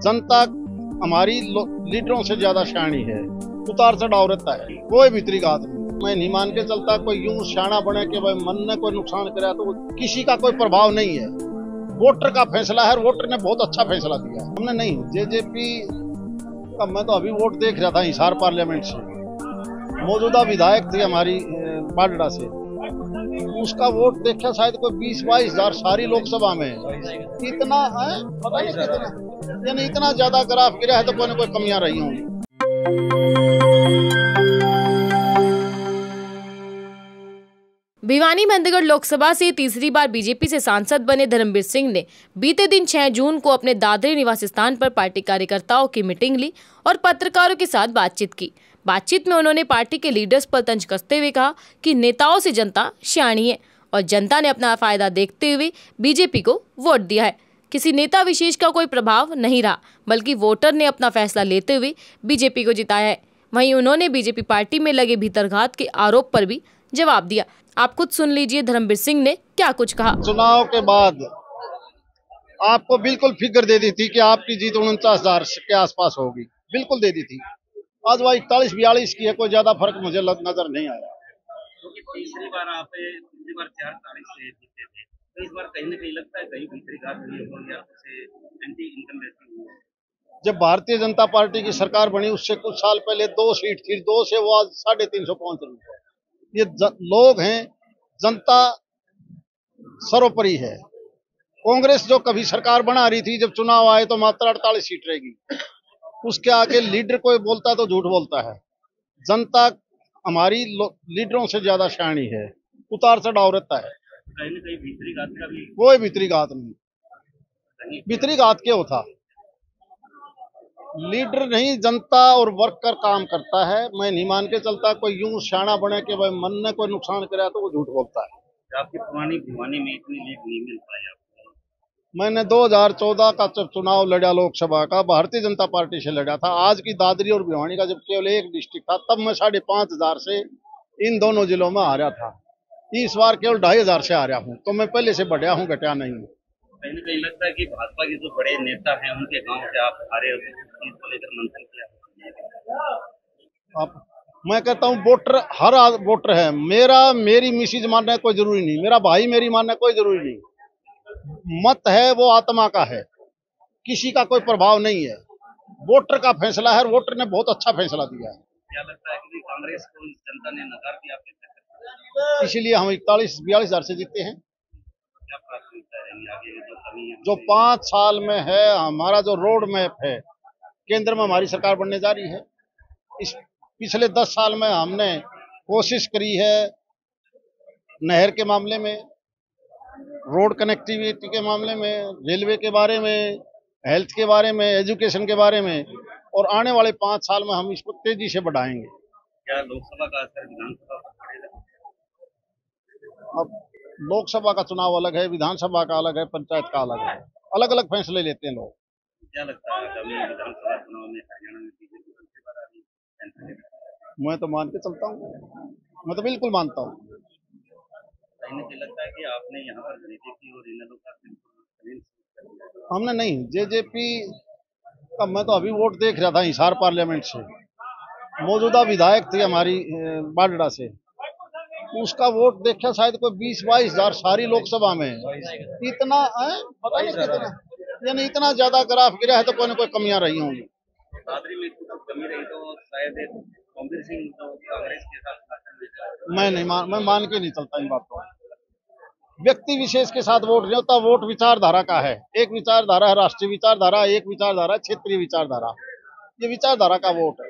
जनता हमारी लीडरों से ज़्यादा शानी है। उतार चढ़ाव रहता है। कोई बात नहीं। मैं नहीं मान के चलता कोई यूँ शाना बने कि भाई मन ने कोई नुकसान करा तो किसी का कोई प्रभाव नहीं है। वोटर का फैसला है वोटर ने बहुत अच्छा फैसला दिया हमने नहीं जेजेपी का मैं तो अभी वोट देख रहा था हिसार पार्लियामेंट से। मौजूदा विधायक थे हमारी बाडड़ा से। उसका वोट देखा शायद कोई बीस बाईस हज़ार सारी लोकसभा में। इतना है? पता नहीं कितना। यानी इतना ज़्यादा ग्राफ गिरा है तो कोई ना कोई कमियाँ रही होंगी। भिवानी मेहंदगढ़ लोकसभा से तीसरी बार बीजेपी से सांसद बने धर्मवीर सिंह ने बीते दिन 6 जून को अपने दादरी निवास स्थान पर पार्टी कार्यकर्ताओं की मीटिंग ली और पत्रकारों के साथ बातचीत की। बातचीत में उन्होंने पार्टी के लीडर्स पर तंज कसते हुए कहा कि नेताओं से जनता सियाणी है और जनता ने अपना फ़ायदा देखते हुए बीजेपी को वोट दिया है। किसी नेता विशेष का कोई प्रभाव नहीं रहा बल्कि वोटर ने अपना फैसला लेते हुए बीजेपी को जिताया है। वहीं उन्होंने बीजेपी पार्टी में लगे भीतरघात के आरोप पर भी जवाब दिया। आप खुद सुन लीजिए धर्मवीर सिंह ने क्या कुछ कहा। चुनाव के बाद आपको बिल्कुल फ़िक्र दे दी थी कि आपकी जीत उनचास हज़ार के आसपास होगी। बिल्कुल दे दी थी। आज वह इकतालीस बयालीस की है कोई ज़्यादा फ़र्क मुझे नज़र नहीं आया। क्योंकि तीसरी बार आप पिछली बार चार तारीख से जीते थे। तो इस बार कहीं ना कहीं लगता है कहीं भीतरी एंटी इनकम। जब भारतीय जनता पार्टी की सरकार बनी, उससे कुछ साल पहले दो सीट थी, दो से वो आज साढ़े तीन सौ पहुँच रही है। ये लोग हैं, जनता सर्वोपरि है। कांग्रेस जो कभी सरकार बना रही थी, जब चुनाव आए तो मात्र अड़तालीस सीट रहेगी। उसके आगे लीडर कोई बोलता तो झूठ बोलता है। जनता, हमारी लीडरों से ज़्यादा शानी है। उतार चढ़ाव रहता है। कहीं ना कहीं भीतरी घात का भी कोई भीतरी घात नहीं। भीतरी घात क्यों था? लीडर नहीं जनता और वर्कर काम करता है। मैं नहीं मान के चलता कोई यूँ शाना बने के भाई मन ने कोई नुकसान कराया तो वो झूठ बोलता है। आपकी पुरानी भिवानी में इतनी लीड नहीं मिल पाई आपको। मैंने 2014 का जब चुनाव लड़ा लोकसभा का भारतीय जनता पार्टी से लड़ा था। आज की दादरी और भिवानी का जब केवल एक डिस्ट्रिक्ट था तब मैं साढ़े पाँच हज़ार से इन दोनों जिलों में हारा था। इस बार केवल ढाई हज़ार से हारा हूँ तो मैं पहले से बढ़िया हूँ घटा नहीं हूँ। कहीं ना कहीं लगता है कि भाजपा के जो बड़े नेता हैं उनके गाँव से आप हारे हो तो लेकर मंथन किया आप मैं कहता हूँ वोटर हर वोटर है। मेरा मेरी मिसिज मानना कोई ज़रूरी नहीं। मेरा भाई मेरी मानना कोई ज़रूरी नहीं। मत है वो आत्मा का है। किसी का कोई प्रभाव नहीं है। वोटर का फैसला है वोटर ने बहुत अच्छा फैसला दिया है। क्या लगता है कि कांग्रेस को जनता ने नकार दिया? इसीलिए हम इकतालीस, बयालीस हज़ार से जीते हैं। जो पाँच साल में है, हमारा जो रोड मैप है, केंद्र में हमारी सरकार बनने जा रही है। इस पिछले दस साल में हमने कोशिश करी है, नहर के मामले में रोड कनेक्टिविटी के मामले में रेलवे के बारे में हेल्थ के बारे में एजुकेशन के बारे में, और आने वाले पाँच साल में हम इसको तेज़ी से बढ़ाएँगे। क्या लोकसभा का असर विधानसभा अब लोकसभा का चुनाव अलग है विधानसभा का अलग है पंचायत का अलग है। अलग अलग फैसले लेते हैं लोग। क्या लगता है में तो मान के चलता हूँ। मैं तो बिल्कुल मानता हूँ। लगता है कि आपने यहाँ पर बीजेपी और इनलों का। हमने नहीं जेजेपी का मैं तो अभी वोट देख रहा था हिसार पार्लियामेंट से। मौजूदा विधायक थे हमारी बाडड़ा से। उसका वोट देखा शायद कोई बीस बाईस हज़ार सारी लोकसभा में। इतना है? पता नहीं कितना। यानी इतना ज़्यादा ग्राफ गिरा है तो कोई ना कोई कमियाँ रही होंगी। तो तो। मैं नहीं मान मैं मान के नहीं चलता इन बातों को। व्यक्ति विशेष के साथ वोट नहीं होता वोट विचारधारा का है। एक विचारधारा है राष्ट्रीय विचारधारा एक विचारधारा क्षेत्रीय विचारधारा। ये विचारधारा का वोट है।